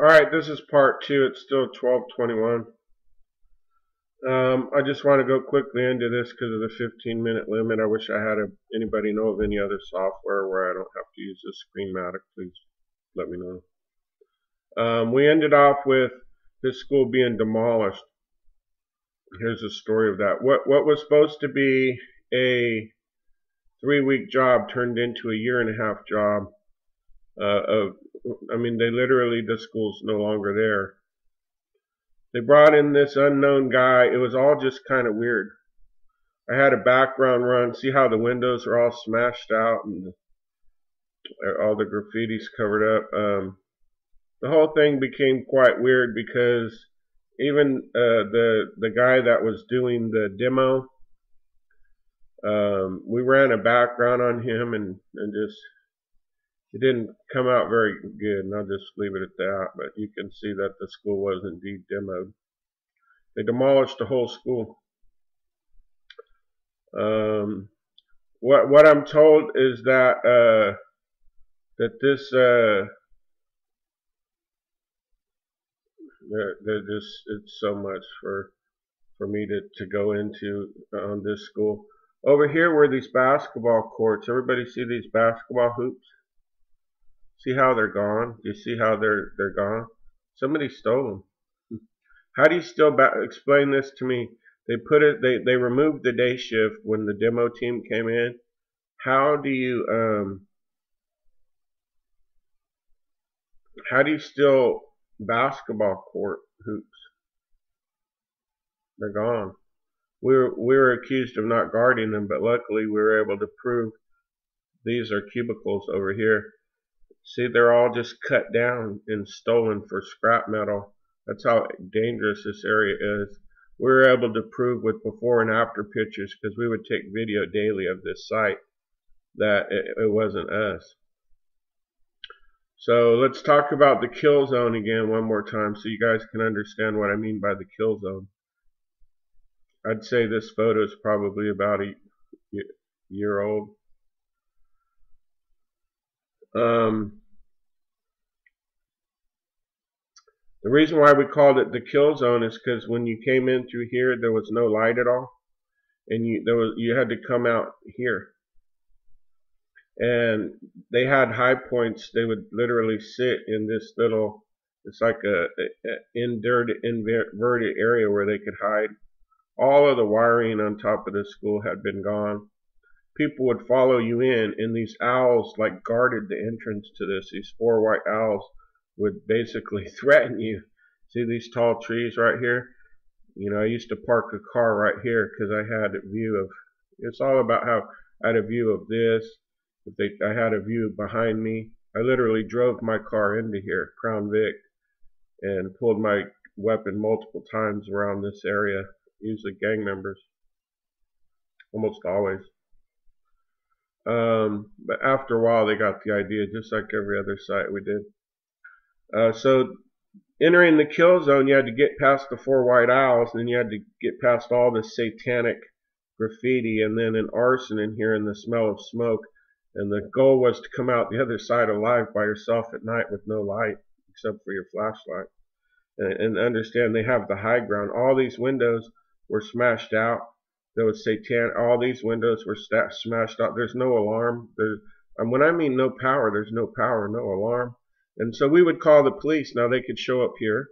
Alright, this is part two. It's still 1221. Um, I just want to go quickly into this because of the 15 minute limit. I wish I had a, anybody know of any other software where I don't have to use this Screenmatic. Please let me know. Um, we ended off with this school being demolished. Here's the story of that. What what was supposed to be a three week job turned into a year and a half job. Uh, of, I mean, they literally the school's no longer there. They brought in this unknown guy. It was all just kind of weird. I had a background run. See how the windows are all smashed out and all the graffiti's covered up. Um, the whole thing became quite weird because even uh, the the guy that was doing the demo, um, we ran a background on him and and just it didn't come out very good, and I'll just leave it at that. But you can see that the school was indeed demoed. They demolished the whole school. Um, what what I'm told is that uh, that this uh, there, just it's so much for for me to, to go into on this school. Over here were these basketball courts. Everybody see these basketball hoops? See how they're gone? You see how they're they're gone? Somebody stole them. How do you still explain this to me? They put it. They they removed the day shift when the demo team came in. How do you um? How do you still basketball court hoops? They're gone. We were, we were accused of not guarding them, but luckily we were able to prove these are cubicles over here. See, they're all just cut down and stolen for scrap metal. That's how dangerous this area is. We were able to prove with before and after pictures, because we would take video daily of this site, that it, it wasn't us. So let's talk about the kill zone again one more time so you guys can understand what I mean by the kill zone. I'd say this photo is probably about a year old. Um, the reason why we called it the kill zone is because when you came in through here, there was no light at all, and you there was you had to come out here. And they had high points. They would literally sit in this little. It's like a, a, inverted, inverted area where they could hide. All of the wiring on top of the school had been gone people would follow you in, and these owls like guarded the entrance to this. These four white owls would basically threaten you. See these tall trees right here? You know, I used to park a car right here because I had a view of. It's all about how I had a view of this. If they, I had a view behind me. I literally drove my car into here, Crown Vic, and pulled my weapon multiple times around this area. Usually gang members, almost always. Um, but after a while, they got the idea, just like every other site we did. Uh, so entering the kill zone, you had to get past the four white owls, and then you had to get past all the satanic graffiti, and then an arson in here, and the smell of smoke. And the goal was to come out the other side alive by yourself at night with no light except for your flashlight. And, and understand they have the high ground. All these windows were smashed out there was satan. All these windows were smashed out. There's no alarm. There's, and when I mean no power, there's no power, no alarm. And so we would call the police. Now they could show up here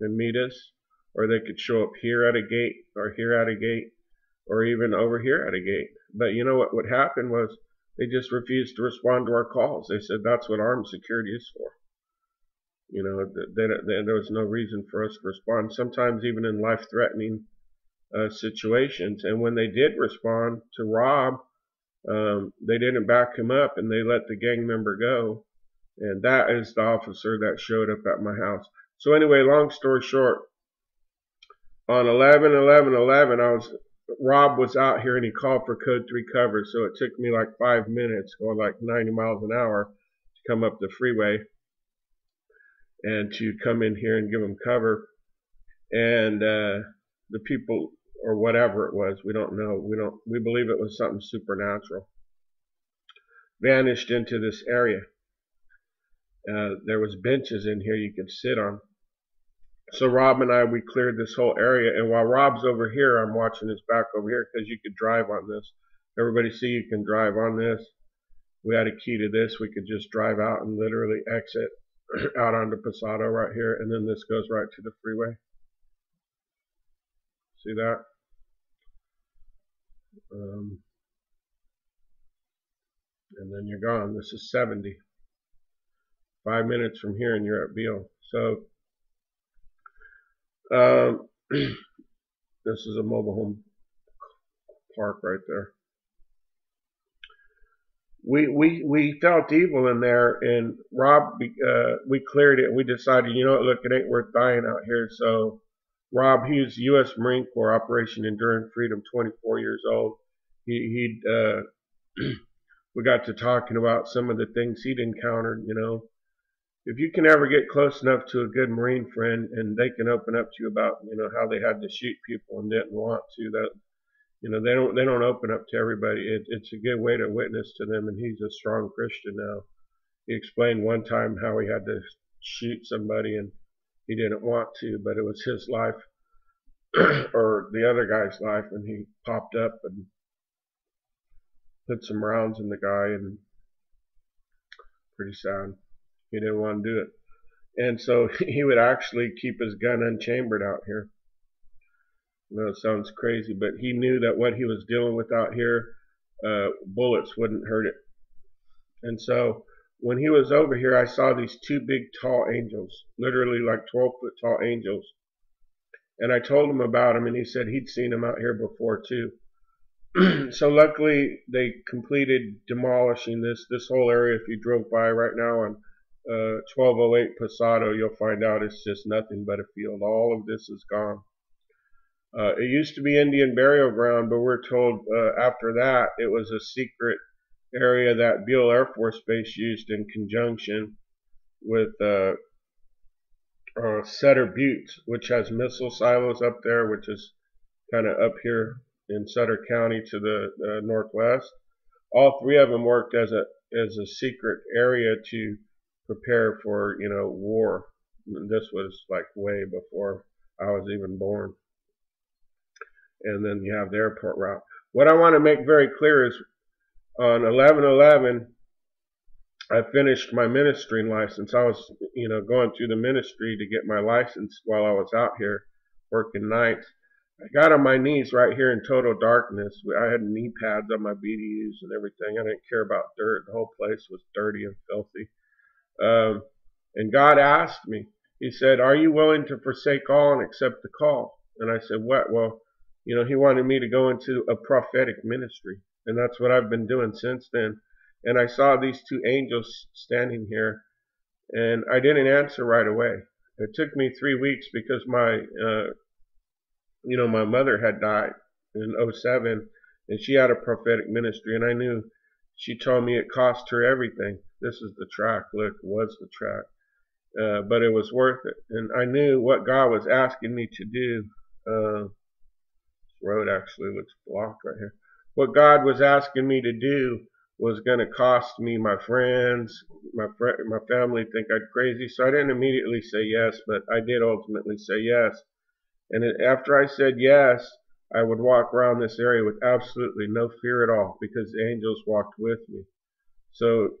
and meet us, or they could show up here at a gate, or here at a gate, or even over here at a gate. But you know what would happen was they just refused to respond to our calls. They said that's what armed security is for. You know, they, they, there was no reason for us to respond. Sometimes even in life-threatening uh, situations. And when they did respond to Rob, um, they didn't back him up and they let the gang member go. And that is the officer that showed up at my house. So anyway, long story short, on 11 11 11, I was Rob was out here and he called for code 3 cover. So it took me like five minutes going like 90 miles an hour to come up the freeway and to come in here and give him cover. And uh, the people or whatever it was. We don't know. We don't. We believe it was something supernatural. Vanished into this area. uh, there was benches in here you could sit on. So Rob and I, we cleared this whole area, and while Rob's over here, I'm watching his back over here because you could drive on this. Everybody see you can drive on this. We had a key to this. We could just drive out and literally exit out onto Pasado right here, and then this goes right to the freeway. See that? Um, and then you're gone. This is 70. Five minutes from here and you're at Beale. So um, this is a mobile home park right there. We we we felt evil in there, and Rob uh, we cleared it. and We decided, you know, look, it ain't worth dying out here. So Rob, he's U.S. Marine Corps, Operation Enduring Freedom, 24 years old. He he uh, we got to talking about some of the things he'd encountered, you know, if you can ever get close enough to a good Marine friend and they can open up to you about, you know, how they had to shoot people and didn't want to, that, you know, they don't, they don't open up to everybody. It, it's a good way to witness to them. And he's a strong Christian now. He explained one time how he had to shoot somebody and he didn't want to, but it was his life or the other guy's life. And he popped up and put some rounds in the guy and pretty sad. He didn't want to do it. And so he would actually keep his gun unchambered out here. I know it sounds crazy, but he knew that what he was dealing with out here, uh, bullets wouldn't hurt it. And so when he was over here, I saw these two big tall angels, literally like 12 foot tall angels. And I told him about them, and he said he'd seen them out here before too. so luckily, they completed demolishing this this whole area. If you drove by right now on uh, 1208 Pasado, you'll find out it's just nothing but a field. All of this is gone. Uh, it used to be Indian burial ground, but we're told uh, after that it was a secret area that Beale Air Force Base used in conjunction with uh, uh, Sutter Butte, which has missile silos up there, which is kind of up here in Sutter County to the uh, northwest. All three of them worked as a as a secret area to prepare for, you know, war. This was like way before I was even born. And then you have the airport route. What I want to make very clear is on 11-11, I finished my ministering license. I was, you know, going through the ministry to get my license while I was out here working nights. I got on my knees right here in total darkness. I had knee pads on my BDUs and everything. I didn't care about dirt. The whole place was dirty and filthy. Um, and God asked me, He said, Are you willing to forsake all and accept the call? And I said, What? Well, you know, He wanted me to go into a prophetic ministry. And that's what I've been doing since then. And I saw these two angels standing here, and I didn't answer right away. It took me three weeks because my, uh, you know, my mother had died in 07, and she had a prophetic ministry, and I knew she told me it cost her everything. This is the track. Look, was the track. Uh, but it was worth it. And I knew what God was asking me to do. Uh, this road actually looks blocked right here. What God was asking me to do was going to cost me my friends, my fr- my family think I'm crazy. So I didn't immediately say yes, but I did ultimately say yes. And after I said yes, I would walk around this area with absolutely no fear at all because the angels walked with me. So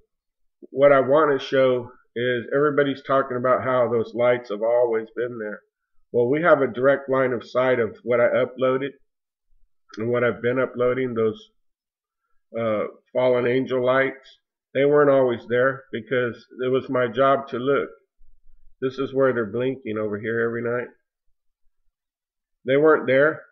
what I want to show is everybody's talking about how those lights have always been there. Well, we have a direct line of sight of what I uploaded and what I've been uploading, those uh, fallen angel lights. They weren't always there because it was my job to look. This is where they're blinking over here every night. They weren't there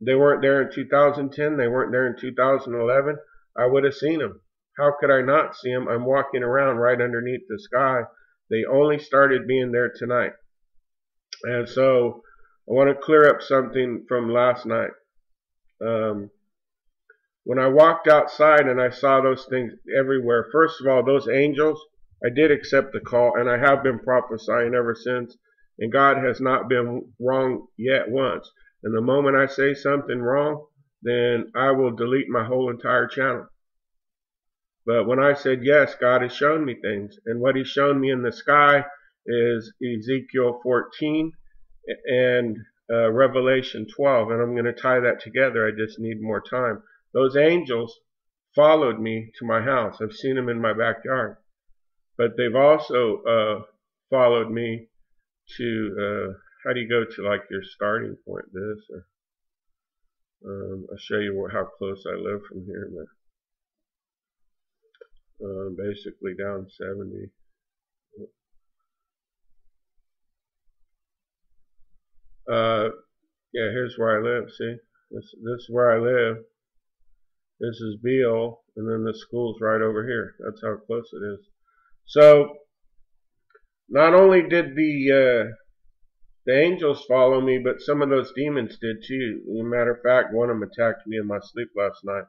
they weren't there in 2010. They weren't there in 2011. I would have seen them. How could I not see them? I'm walking around right underneath the sky. They only started being there tonight. And so I want to clear up something from last night. Um, when I walked outside and I saw those things everywhere, first of all, those angels, I did accept the call and I have been prophesying ever since. And God has not been wrong yet once. And the moment I say something wrong, then I will delete my whole entire channel. But when I said yes, God has shown me things. And what He's shown me in the sky is Ezekiel 14 and uh, Revelation 12. And I'm going to tie that together. I just need more time. Those angels followed me to my house. I've seen them in my backyard. But they've also uh, followed me to, uh, how do you go to like your starting point, this? Or, um, I'll show you how close I live from here. But uh, basically down 70. Uh, yeah, here's where I live. See, this this is where I live. This is Beale, and then the school's right over here. That's how close it is. So, not only did the uh, the angels follow me, but some of those demons did too. As a matter of fact, one of them attacked me in my sleep last night.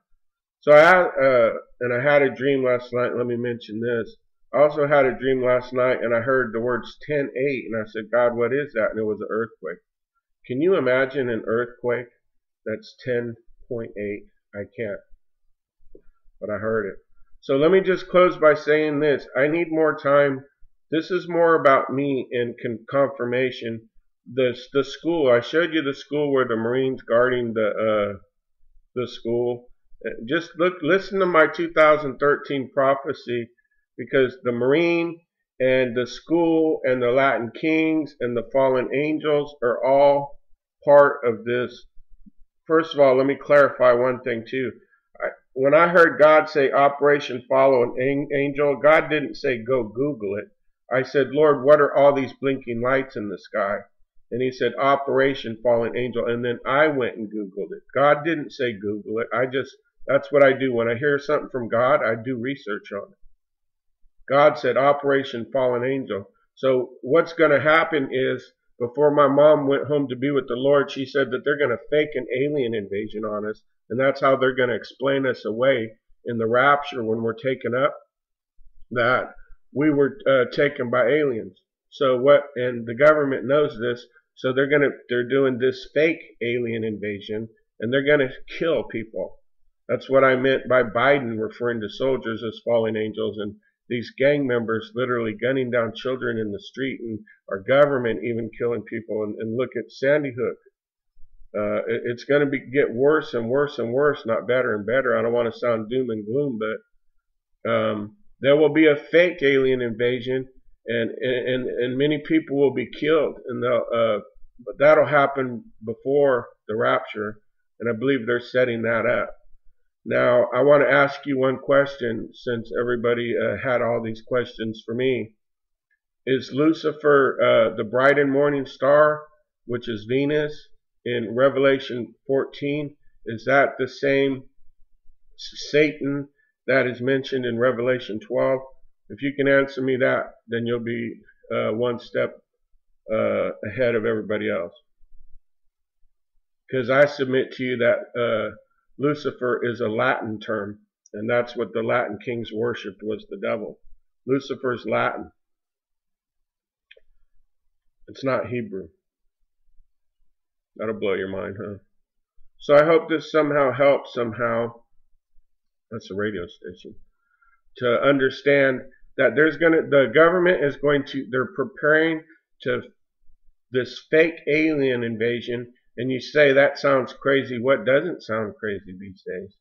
So I uh, and I had a dream last night. Let me mention this. I also had a dream last night, and I heard the words 10-8, and I said, God, what is that? And it was an earthquake. Can you imagine an earthquake that's 10.8? I can't, but I heard it. So let me just close by saying this. I need more time. This is more about me and confirmation. The, the school, I showed you the school where the Marines guarding the, uh, the school just look, listen to my 2013 prophecy because the Marine and the school and the Latin kings and the fallen angels are all part of this. First of all, let me clarify one thing too. I, when I heard God say Operation Fallen Angel, God didn't say go Google it. I said, Lord, what are all these blinking lights in the sky? And he said, Operation Fallen Angel. And then I went and Googled it. God didn't say Google it. I just that's what I do. When I hear something from God, I do research on it. God said Operation Fallen Angel. So what's going to happen is before my mom went home to be with the Lord, she said that they're going to fake an alien invasion on us. And that's how they're going to explain us away in the rapture when we're taken up. That we were uh, taken by aliens. So what, and the government knows this. So they're going to, they're doing this fake alien invasion and they're going to kill people. That's what I meant by Biden referring to soldiers as fallen angels and these gang members literally gunning down children in the street and our government even killing people. And, and look at Sandy Hook. Uh, it, it's going to be, get worse and worse and worse, not better and better. I don't want to sound doom and gloom, but um, there will be a fake alien invasion, and and and many people will be killed, and uh, but that'll happen before the rapture, and I believe they're setting that up. Now, I want to ask you one question since everybody uh, had all these questions for me. Is Lucifer uh, the bright and morning star, which is Venus, in Revelation 14? Is that the same Satan that is mentioned in Revelation 12? If you can answer me that, then you'll be uh, one step uh, ahead of everybody else. Because I submit to you that uh, Lucifer is a Latin term, and that's what the Latin kings worshipped was the devil. Lucifer's Latin. It's not Hebrew. That'll blow your mind, huh? So I hope this somehow helps somehow. That's a radio station. To understand that there's gonna the government is going to they're preparing to this fake alien invasion and you say that sounds crazy, what doesn't sound crazy these days?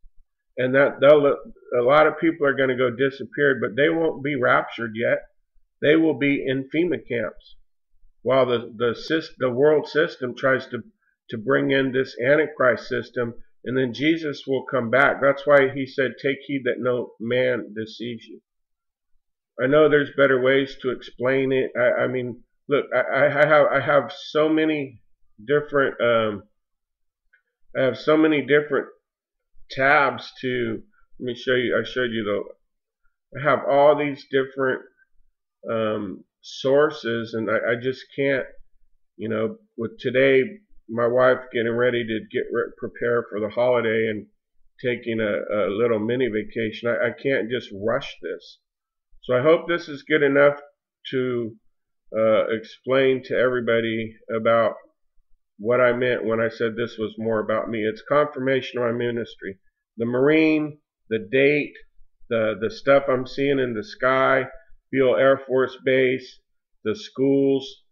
And that they'll, a lot of people are going to go disappeared, but they won't be raptured yet. They will be in FEMA camps while the the, the world system tries to to bring in this antichrist system, and then Jesus will come back. That's why he said, "Take heed that no man deceives you." I know there's better ways to explain it. I, I mean, look, I, I have I have so many different um, I have so many different tabs to let me show you I showed you the I have all these different um, sources and I, I, just can't you know with today my wife getting ready to get re prepare for the holiday and taking a, a little mini vacation I, I, can't just rush this. So I hope this is good enough to uh, explain to everybody about what I meant when I said this was more about me. It's confirmation of my ministry. The Marine, the date, the the stuff I'm seeing in the sky, Beale Air Force Base, the schools,